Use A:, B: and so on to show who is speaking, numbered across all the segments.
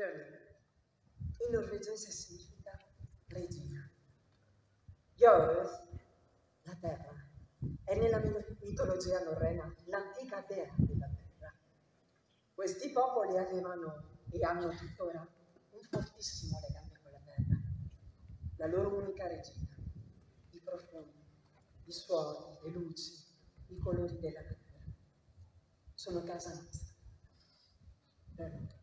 A: Röna. In norvegese significa regina. Jörð, la terra, è nella mitologia norrena l'antica dea della terra. Questi popoli avevano e hanno tuttora un fortissimo legame con la terra, la loro unica regina, i profumi, i suoni, le luci, i colori della natura. Sono casa nostra. Röna.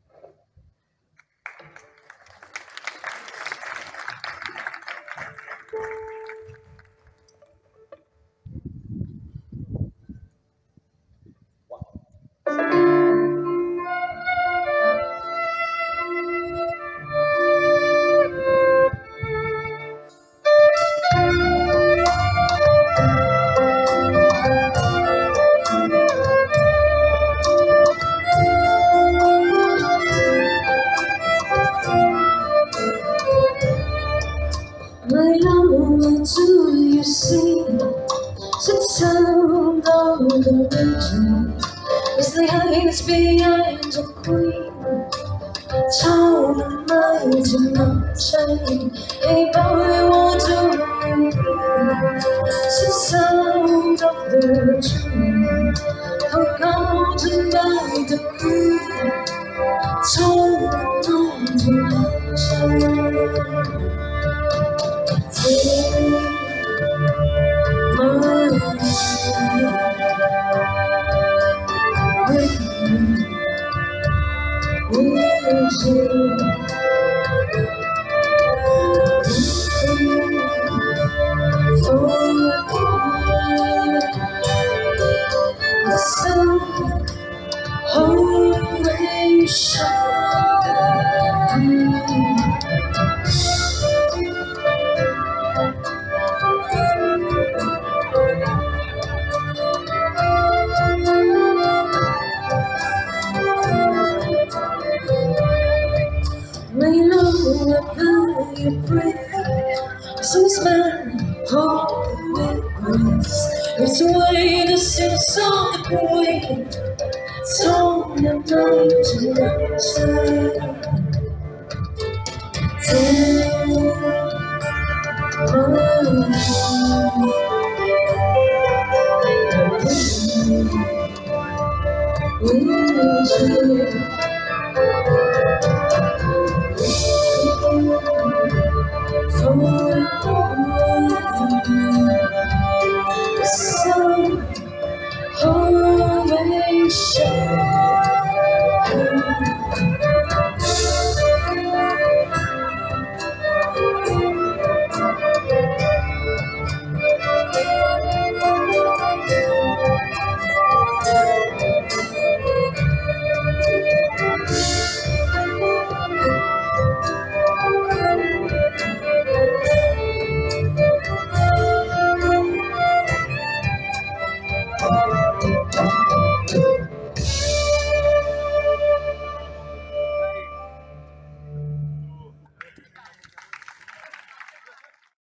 B: Love, do you see the sound of the winter as the eyes behind the queen? Tall and mighty mountain, a boy what do you mean? The sound of the dream, forgotten by the queen. Tall and mighty mountain. Always you breathe, so smell holy grace. It's a way the sense of the queen, so the night for